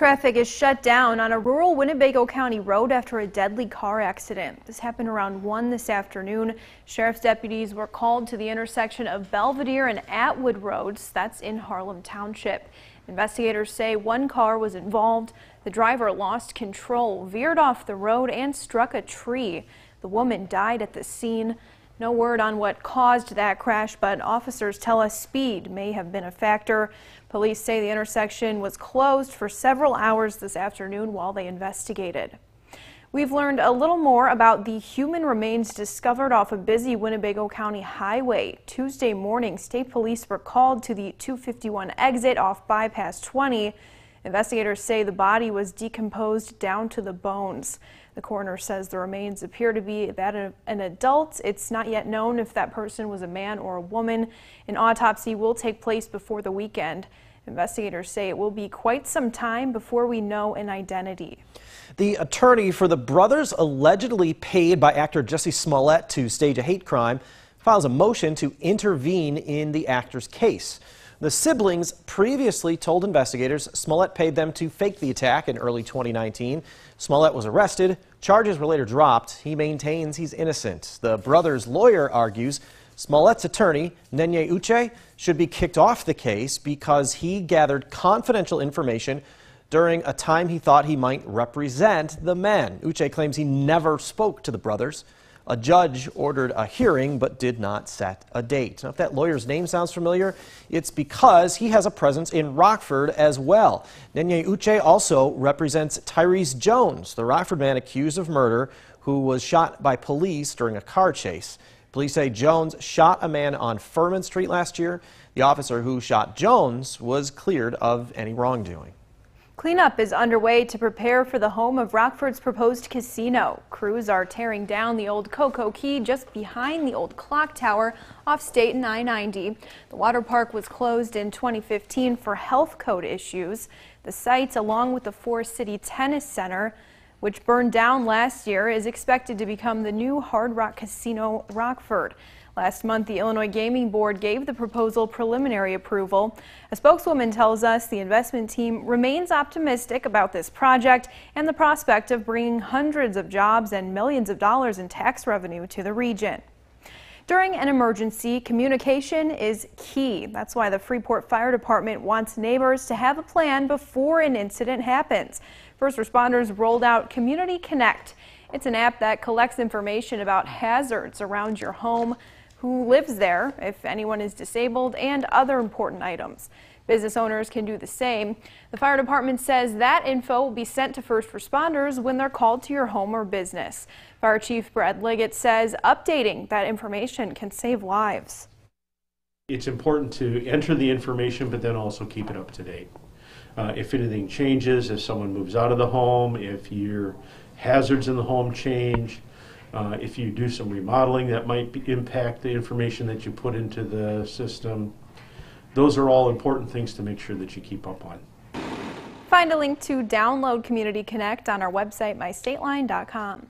Traffic is shut down on a rural Winnebago County road after a deadly car accident. This happened around 1 this afternoon. Sheriff's deputies were called to the intersection of Belvidere and Atwood roads. That's in Harlem Township. Investigators say one car was involved. The driver lost control, veered off the road and struck a tree. The woman died at the scene. No word on what caused that crash, but officers tell us speed may have been a factor. Police say the intersection was closed for several hours this afternoon while they investigated. We've learned a little more about the human remains discovered off a busy Winnebago County highway. Tuesday morning, state police were called to the 251 exit off bypass 20. Investigators say the body was decomposed down to the bones. The coroner says the remains appear to be that of an adult. It's not yet known if that person was a man or a woman. An autopsy will take place before the weekend. Investigators say it will be quite some time before we know an identity. The attorney for the brothers allegedly paid by actor Jussie Smollett to stage a hate crime files a motion to intervene in the actor's case. The siblings previously told investigators Smollett paid them to fake the attack in early 2019. Smollett was arrested. Charges were later dropped. He maintains he's innocent. The brother's lawyer argues Smollett's attorney, Nenye Uche, should be kicked off the case because he gathered confidential information during a time he thought he might represent the men. Uche claims he never spoke to the brothers. A judge ordered a hearing but did not set a date. Now, if that lawyer's name sounds familiar, it's because he has a presence in Rockford as well. Nenye Uche also represents Tyrese Jones, the Rockford man accused of murder who was shot by police during a car chase. Police say Jones shot a man on Furman Street last year. The officer who shot Jones was cleared of any wrongdoing. Cleanup is underway to prepare for the home of Rockford's proposed casino. Crews are tearing down the old Coco Key just behind the old clock tower off State and I-90. The water park was closed in 2015 for health code issues. The site, along with the Forest City Tennis Center, which burned down last year, is expected to become the new Hard Rock Casino Rockford. Last month, the Illinois Gaming Board gave the proposal preliminary approval. A spokeswoman tells us the investment team remains optimistic about this project and the prospect of bringing hundreds of jobs and millions of dollars in tax revenue to the region. During an emergency, communication is key. That's why the Freeport Fire Department wants neighbors to have a plan before an incident happens. First responders rolled out Community Connect. It's an app that collects information about hazards around your home, who lives there, if anyone is disabled, and other important items. Business owners can do the same. The fire department says that info will be sent to first responders when they're called to your home or business. Fire Chief Brad Liggett says updating that information can save lives. It's important to enter the information, but then also keep it up to date. Uh, if anything changes, if someone moves out of the home, if your hazards in the home change, uh, if you do some remodeling that might be, impact the information that you put into the system, those are all important things to make sure that you keep up on. Find a link to download Community Connect on our website, mystateline.com.